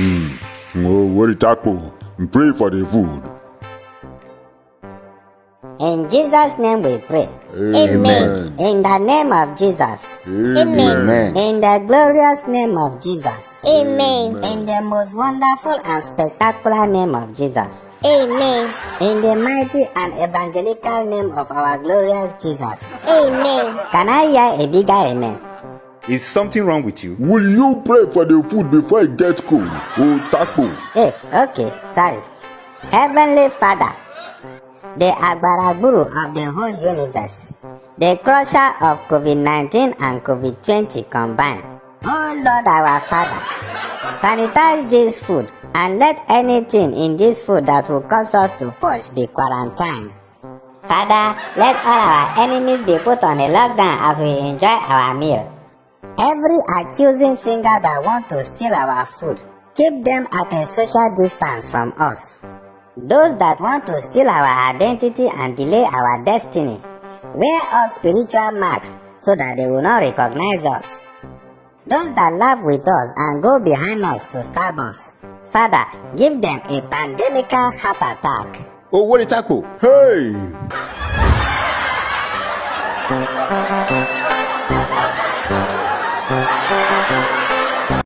Hmm. Oh, what it tackle? Pray for the food. In Jesus' name we pray. Amen. In the name of Jesus. Amen. In the glorious name of Jesus. Amen. In the most wonderful and spectacular name of Jesus. Amen. In the mighty and evangelical name of our glorious Jesus. Amen. Can I hear a bigger amen? Is something wrong with you? Will you pray for the food before it gets cold? Oh, tackle. Hey, okay, sorry. Heavenly Father, the Agbaragburu of the whole universe, the crusher of COVID-19 and COVID-20 combined. Oh Lord our Father, sanitize this food and let anything in this food that will cause us to push be quarantined. Father, let all our enemies be put on a lockdown as we enjoy our meal. Every accusing finger that want to steal our food, keep them at a social distance from us. Those that want to steal our identity and delay our destiny, wear us spiritual marks so that they will not recognize us. Those that laugh with us and go behind us to stab us, Father, give them a pandemical heart attack. Oh, what a tackle! Hey!